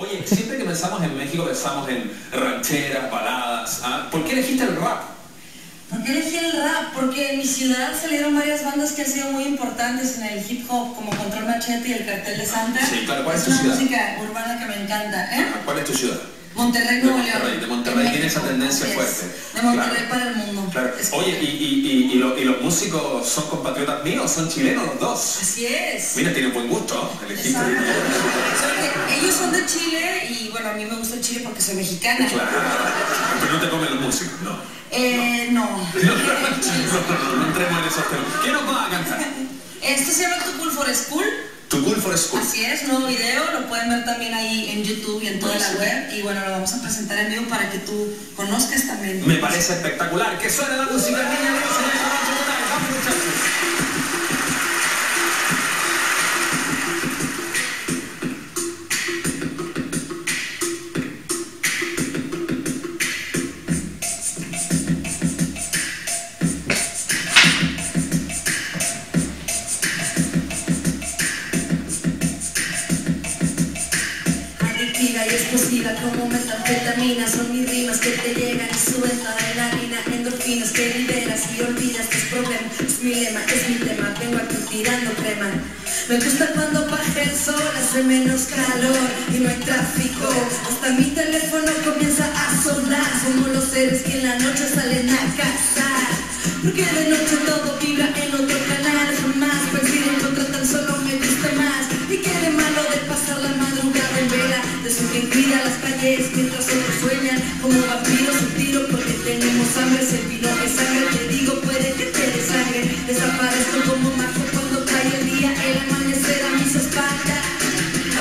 Oye, siempre que pensamos en México pensamos en rancheras, baladas. ¿ah? ¿Por qué elegiste el rap? ¿Por qué elegí el rap? Porque en mi ciudad salieron varias bandas que han sido muy importantes en el hip hop, como Control Machete y el Cartel de Santa. Sí, claro. ¿Cuál es tu una música urbana que me encanta, ¿eh? ¿Cuál es tu ciudad? Monterrey, Nuevo León. de Monterrey, En tiene esa tendencia es. fuerte. De Monterrey Claro. para el mundo. Claro. Oye, ¿y, y, y, lo- y los músicos son compatriotas míos? ¿Son chilenos los dos? Así es. Mira, tiene buen gusto. Exacto. Ellos son de Chile y bueno, a mí me gusta Chile porque soy mexicana. Claro. Pero no te comen los músicos, no. Eh, no. No, no, no, no entremos en esos temas. ¿Qué nos va a cantar? Esto se llama Tu Cool for School. Tu Cool for School. Así es, nuevo video, lo pueden ver también ahí en YouTube y en toda la web. Y bueno, lo vamos a presentar en vivo para que tú conozcas también. Me parece espectacular. Que suene la música, niña, niña, señora, señora, vamos, muchachos. Adictiva y explosiva como metanfetamina Son mis rimas que te llegan y suben toda adrenalina. Endorfinas que liberas y olvidas tus problemas. Es mi lema, es mi tema, vengo aquí tirando crema. Me gusta cuando baja el sol, hace menos calor y no hay tráfico. Hasta mi teléfono comienza a sonar. Somos los seres que en la noche salen a cazar. Porque de noche todo vibra en otro canal. Jamás pensé quien cuida las calles mientras otros sueñan. Como vampiros tiro porque tenemos hambre Si el vino es sangre te digo puede que te desangre. Desaparezco como magia cuando cae el día. El amanecer a mis espaldas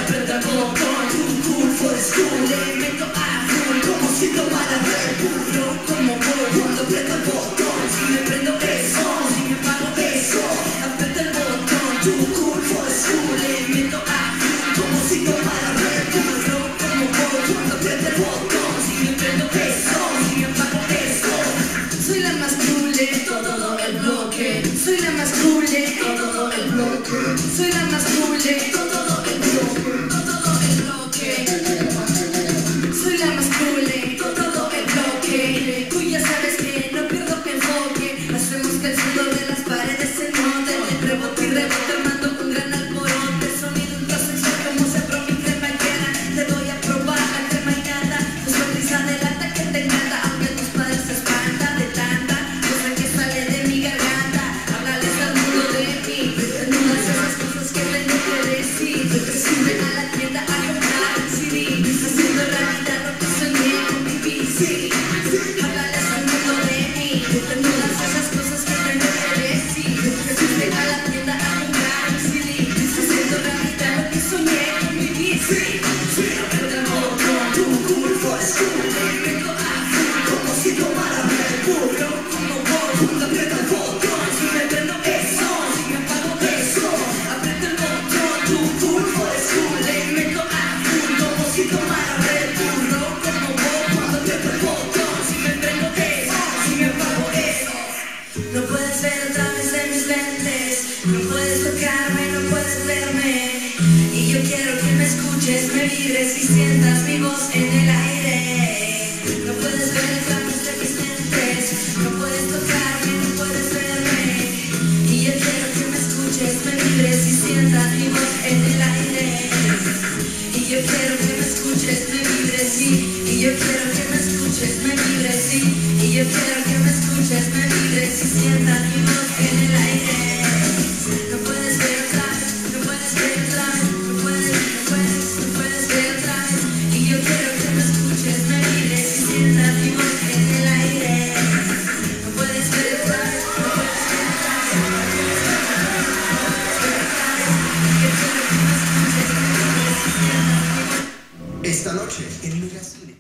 Aprenda como con un cool for school Le meto a full como si tomara Red Bull como voy cuando aprieto botón. Si me prendo eso, el bloque Soy cool for Y yo quiero que me escuches, me vibres y, y yo quiero que me escuches, me vibres y, y yo quiero que me escuches, me vibres y sientas mi voz en el aire. Esta noche en Megacine.